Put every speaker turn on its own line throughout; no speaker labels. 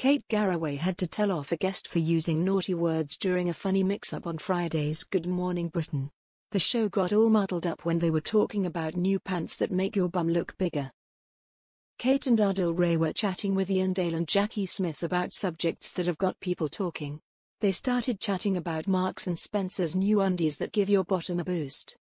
Kate Garraway had to tell off a guest for using naughty words during a funny mix-up on Friday's Good Morning Britain. The show got all muddled up when they were talking about new pants that make your bum look bigger. Kate and Adil Ray were chatting with Iain Dale and Jacqui Smith about subjects that have got people talking. They started chatting about Marks and Spencer's new undies that give your bottom a boost.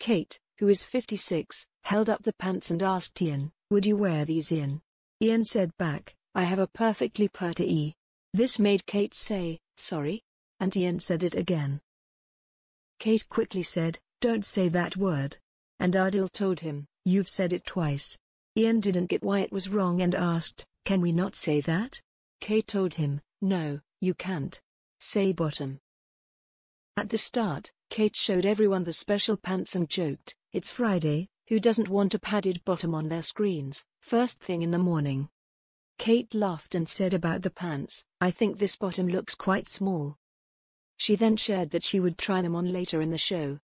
Kate, who is 56, held up the pants and asked Iain, Would you wear these Ian?" Iain said back, I have a perfectly purty. This made Kate say, Sorry? And Iain said it again. Kate quickly said, Don't say that word. And Adil told him, You've said it twice. Iain didn't get why it was wrong and asked, Can we not say that? Kate told him, No, you can't. Say bottom. At the start, Kate showed everyone the special pants and joked, It's Friday, who doesn't want a padded bottom on their screens, first thing in the morning. Kate laughed and said about the pants, I think this bottom looks quite small. She then shared that she would try them on later in the show.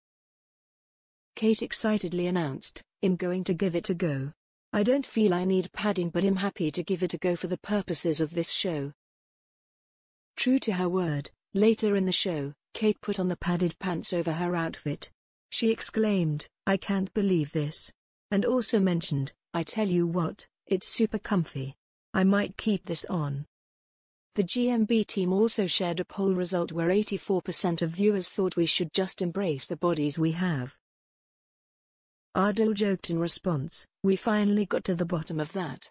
Kate excitedly announced, I'm going to give it a go. I don't feel I need padding but I'm happy to give it a go for the purposes of this show. True to her word, later in the show, Kate put on the padded pants over her outfit. She exclaimed, I can't believe this. And also mentioned, I tell you what, it's super comfy. I might keep this on. The GMB team also shared a poll result where 84% of viewers thought we should just embrace the bodies we have. Adil joked in response, we finally got to the bottom of that.